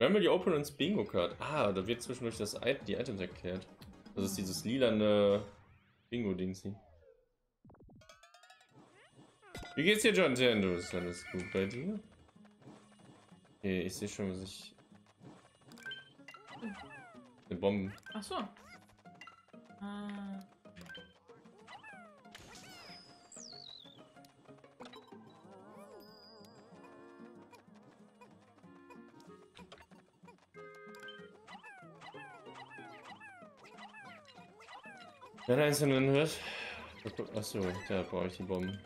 Remedy Opponents Bingo Card. Ah, da wird zwischendurch das die Items erklärt. Das ist dieses lilane Bingo-Dings. Wie geht's dir, John Tendo? Ist alles gut bei dir? Okay, ich sehe schon, was ich. Eine Bombe. Ach so. Wenn einzelnen hört. Achso, da brauche ich die Bomben.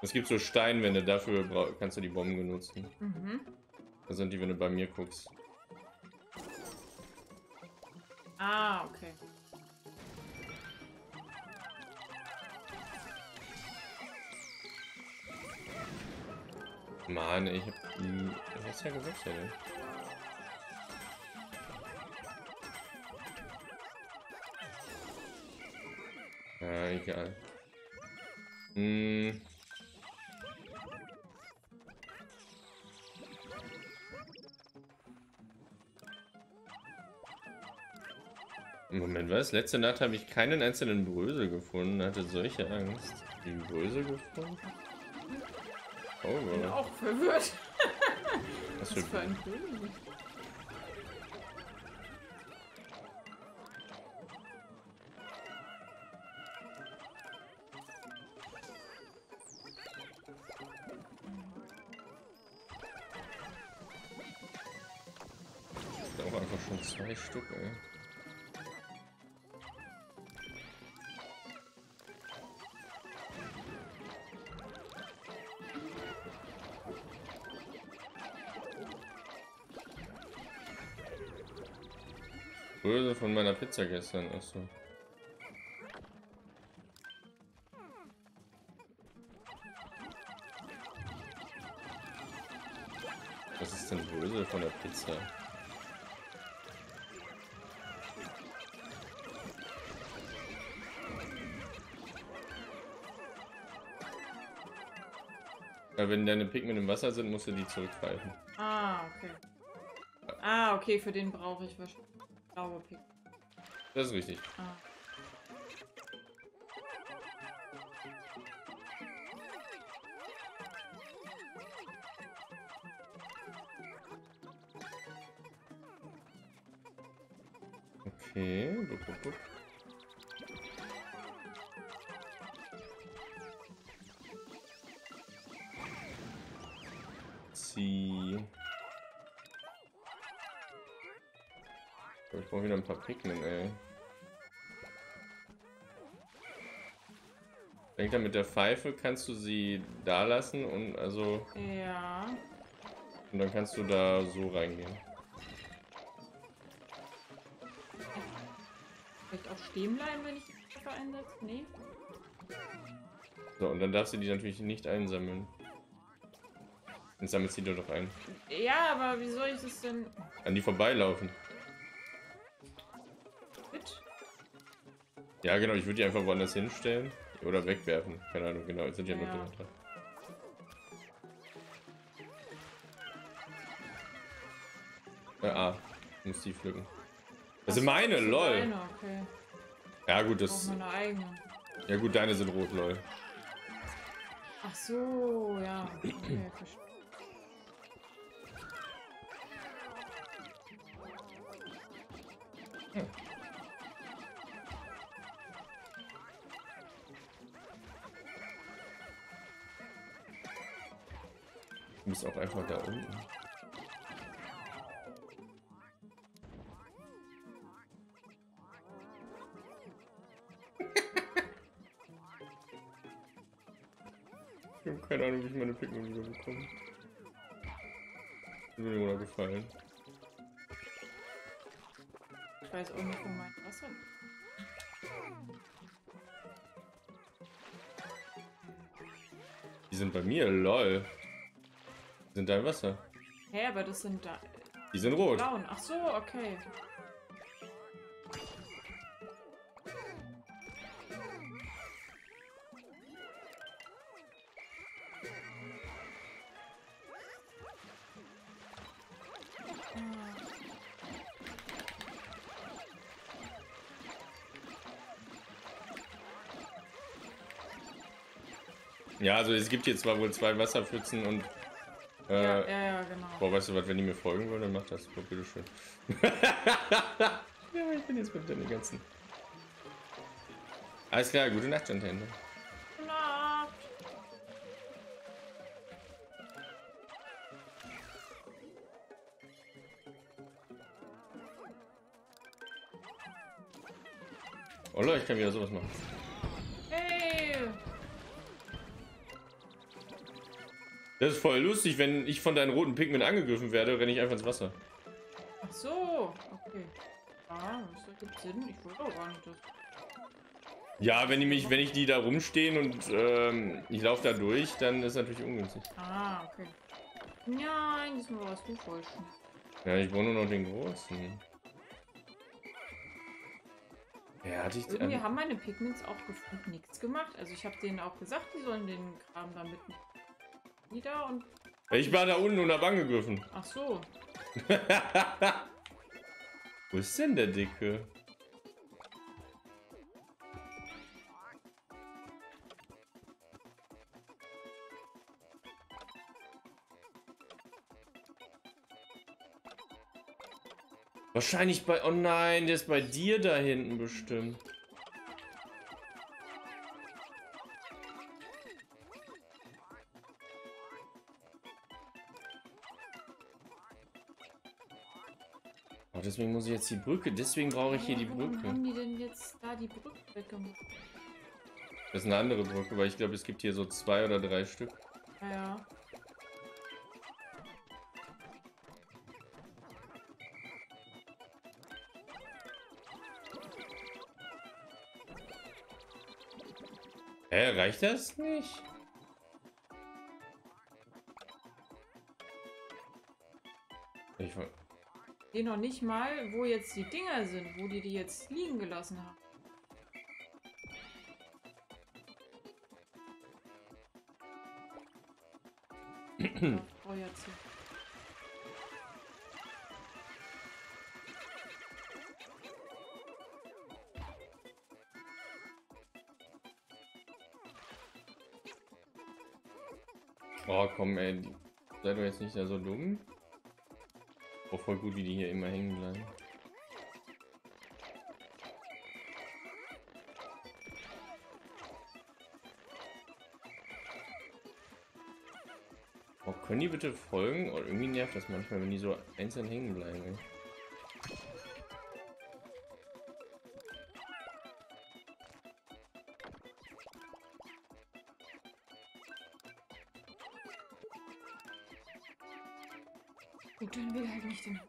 Es gibt so Steinwände, dafür kannst du die Bomben benutzen. Mhm. Das sind die, wenn du bei mir guckst. Ah, okay. Mann, ich hab. Was ist ja gesagt, ey? Ja, egal. Hm. Moment, was? Letzte Nacht habe ich keinen einzelnen Brösel gefunden, hatte solche Angst. Die Brösel gefunden? Oh, ich bin auch verwirrt. Was, Was für ein Brösel? Schon zwei Stück, ey. Größe von meiner Pizza gestern, achso. Was ist denn Größe von der Pizza? Ja, wenn deine Pigment im Wasser sind, musst du die zurückgreifen. Ah, okay. Ah, okay, für den brauche ich wahrscheinlich blaue Pigment. Das ist richtig. Ah. Okay, bup, bup, bup. Sie. Ich brauche wieder ein paar Pigment, ey. Ich denke, mit der Pfeife kannst du sie da lassen und also. Ja. Und dann kannst du da so reingehen. Vielleicht auch stehen bleiben, wenn ich die Pfeife einsetze? Nee. So, und dann darfst du die natürlich nicht einsammeln. Dann sammelt sie doch ein. Ja, aber wie soll ich das denn? An die vorbeilaufen. Mit? Ja, genau, ich würde die einfach woanders hinstellen. Oder wegwerfen. Keine Ahnung, genau, jetzt sind ja, ja. noch drin. Äh, ah, muss die pflücken. Das sind meine, das lol. Deine, okay. Ja gut, das. Ja gut, deine sind rot, lol. Ach so, ja. Okay, Du bist auch einfach da unten. ich habe keine Ahnung, wie ich meine Pikmin wieder bekomme. Mir immer gefallen. Ich weiß auch nicht, wo mein Wasser Die sind bei mir, lol. Sind da im Wasser. Hä, aber das sind da. Die sind rot. Blauen. Ach so, okay. Ja, also es gibt hier zwar wohl zwei Wasserpfützen und. Äh, Ja, ja, ja, genau. Boah, weißt du was, wenn die mir folgen wollen, dann macht das. Boah, bitteschön. ja, ich bin jetzt mit den ganzen. Alles klar, gute Nacht, Nintendo. Nacht. Oh Leute, ich kann wieder sowas machen. Das ist voll lustig, wenn ich von deinen roten Pigment angegriffen werde, renne ich einfach ins Wasser. Ach so. Okay. Ah, das ergibt Sinn. Ich wollte auch gar nicht das. Ja, wenn die mich, wenn ich die da rumstehen und ähm, ich laufe da durch, dann ist natürlich ungünstig. Ah, okay. Nein, diesmal warst du falsch. Ja, ich brauche nur noch den großen. Ja, hatte ich. Irgendwie haben meine Pigments auch gefühlt nichts gemacht. Also ich habe denen auch gesagt, die sollen den Kram da mitnehmen. Wieder und. ich war da unten und hab angegriffen. Ach so. Wo ist denn der Dicke? Wahrscheinlich bei. Oh nein, der ist bei dir da hinten bestimmt. Deswegen muss ich jetzt die Brücke. Deswegen brauche ich hier die Warum Brücke. haben die denn jetzt da die Brücke weggemacht? Das ist eine andere Brücke, weil ich glaube, es gibt hier so zwei oder drei Stück. Ja, ja. Hä, reicht das nicht? Die noch nicht mal, wo jetzt die Dinger sind, wo die die jetzt liegen gelassen haben. Da feuert sie. Oh, komm, ey. Seid doch jetzt nicht so dumm. Voll gut, wie die hier immer hängen bleiben. Oh, können die bitte folgen? Oh, irgendwie nervt das manchmal, wenn die so einzeln hängen bleiben. Ey. Gut, dann will halt nicht den.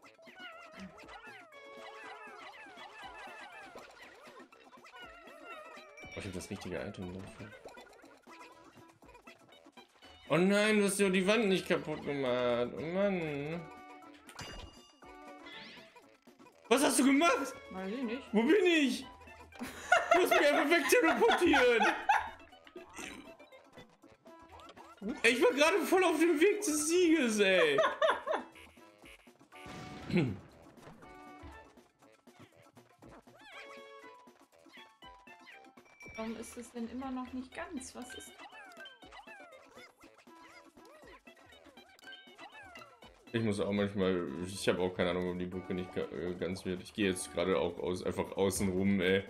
Oh, ich hab das richtige Item dafür. Oh nein, du hast ja die Wand nicht kaputt gemacht. Oh Mann. Was hast du gemacht? Weiß ich nicht. Wo bin ich? Du hast mich einfach wegteleportiert. Ich war gerade voll auf dem Weg des Sieges, ey. Warum ist es denn immer noch nicht ganz? Was ist. Ich muss auch manchmal, ich habe auch keine Ahnung, warum die Brücke nicht äh, ganz wird. Ich gehe jetzt gerade auch aus, einfach außen rum, ey.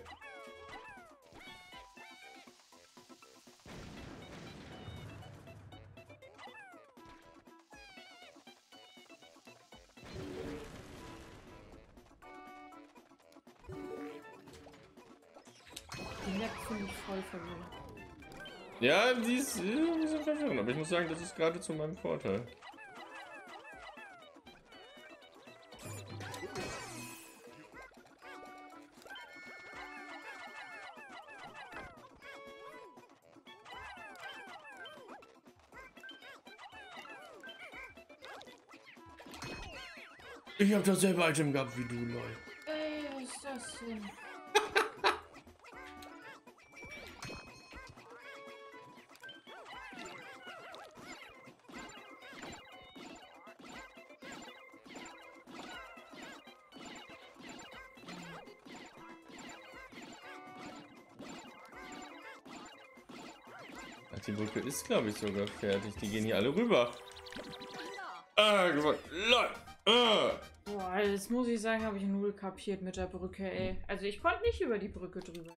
Ja, die ist bisschen verwirrend, aber ich muss sagen, das ist gerade zu meinem Vorteil. Ich hab dasselbe Item gehabt wie du, Leute. Ey, was ist das denn? Die Brücke ist, glaube ich, sogar fertig. Die gehen hier alle rüber. Ah, gewonnen. Lol. Ah. Boah, das muss ich sagen, habe ich null kapiert mit der Brücke, ey. Also ich konnte nicht über die Brücke drüber.